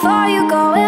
before you go.